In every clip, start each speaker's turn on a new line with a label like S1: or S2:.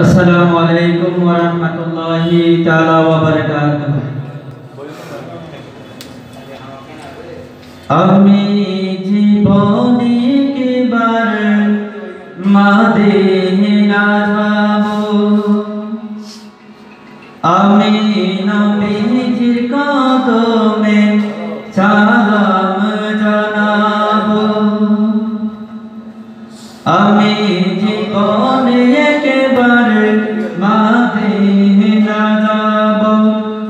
S1: আসসালামু আলাইকুম ওয়া রাহমাতুল্লাহি তাআলা ওয়া বারাকাতুহু। আমি জীবনে কেবার মদিনা যাব আমি নবীজির কদমে চা আমি জীবনে একেবারে মাদিনা যাব,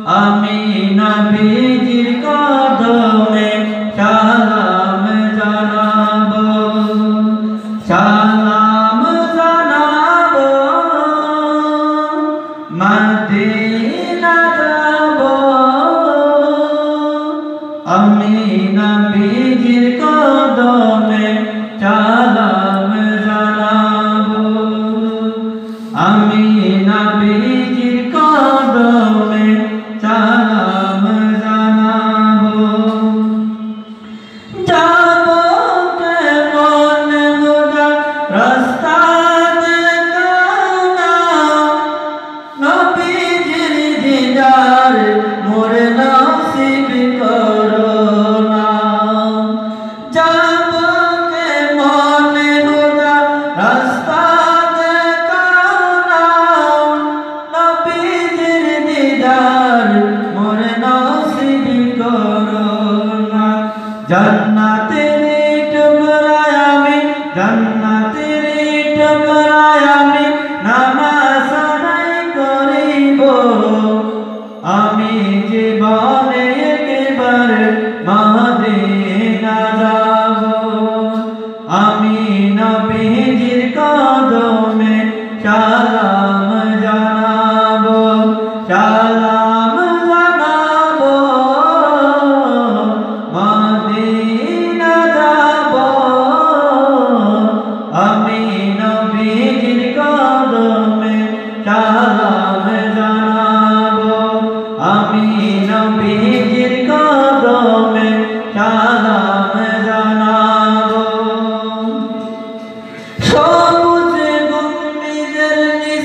S1: আমি নবীজির কদমে সালাম জানাব সালাম জানাব, মাদিনা যাব। আমি নবীজির কদমে জান্নাতে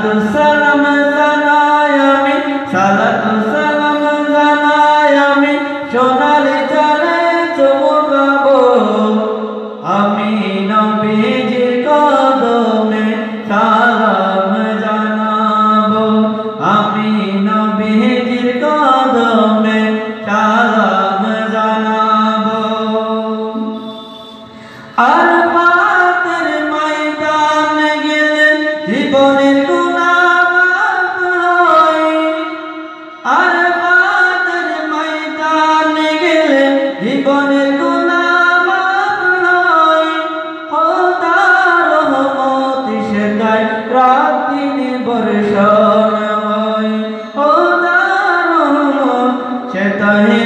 S1: 하던 कहता है